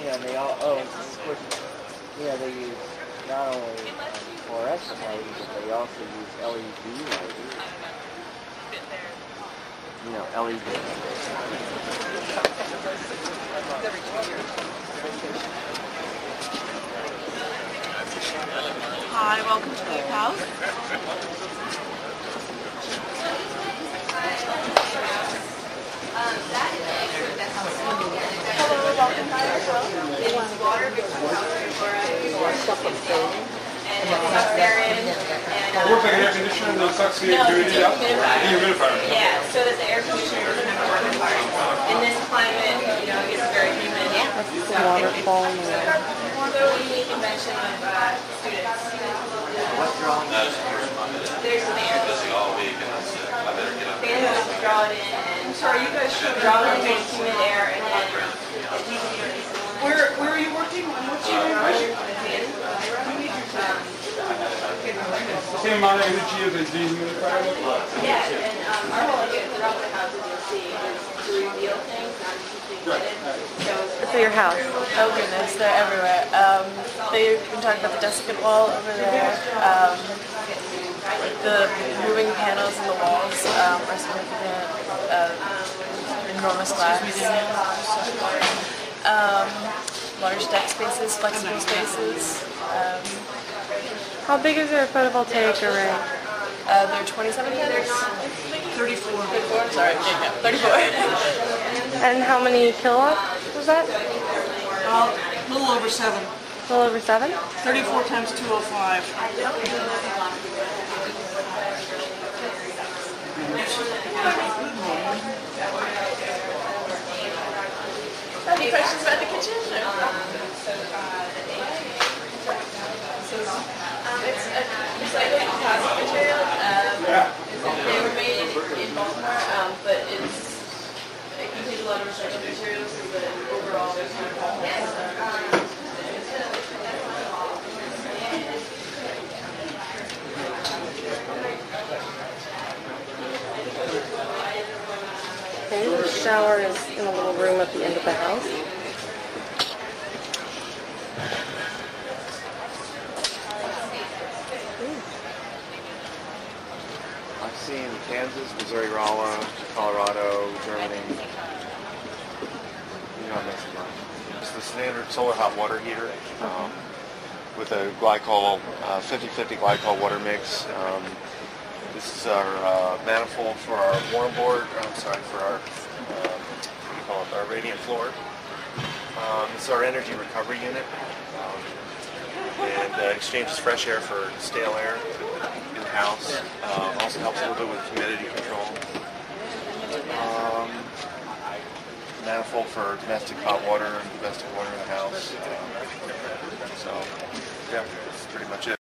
know, they all, oh, of course, you know, they use not only um, fluorescent lighting, but they also use LED lighting. You know, LED. Hi, welcome to the house. Hello, welcome to your house. And it sucks air in. And, Works like uh, an air conditioner and it sucks the No, humidity it's out. humidifier. Dehumidifier. yeah, so that the air conditioner doesn't have to work as hard. In this climate, you know, it gets very humid. Yeah. waterfall and So we need convention uh, students. What's wrong? There's an air. busy all week and I'm sick. I better get up. They have to draw it in and. Sorry, you guys should draw it in humid air and then. Where, where are you working? On what you Same amount of energy as a dehumidifier. Yeah, and um, our whole idea throughout the houses you'll see is to reveal things, not to keep things hidden. So for your house. Oh goodness, they're everywhere. Um, they can talk about the desiccant wall over there. Um, the moving panels in the walls um, are significant. Uh, enormous glass. Um, large deck spaces, flexible spaces. Um, How big is your photovoltaic array? uh, they're 27 panels. 34. 34. I'm sorry, yeah, no, 34. And how many kilowatts was that? Uh, a little over seven. A little over seven? 34 times 205. Any questions about the kitchen? No. Um, it's a recycled composite material. Um, they were made in Baltimore, um, but it's it contains a lot of recycled materials, so the overall there's no Okay, the shower is in a little room at the end of the house. I've seen Kansas, Missouri, Rolla, Colorado, Germany. It's the standard solar hot water heater um, with a glycol, uh, 50-50 glycol water mix. Um, this is our uh, manifold for our Warmboard, I'm sorry, for our, um, what do you call it, our radiant floor. Um, it's our energy recovery unit. Um, and uh, exchanges fresh air for stale air in the house. Um, also helps a little bit with humidity control. Manifold for domestic hot water and domestic water in the house. So, yeah, that's pretty much it.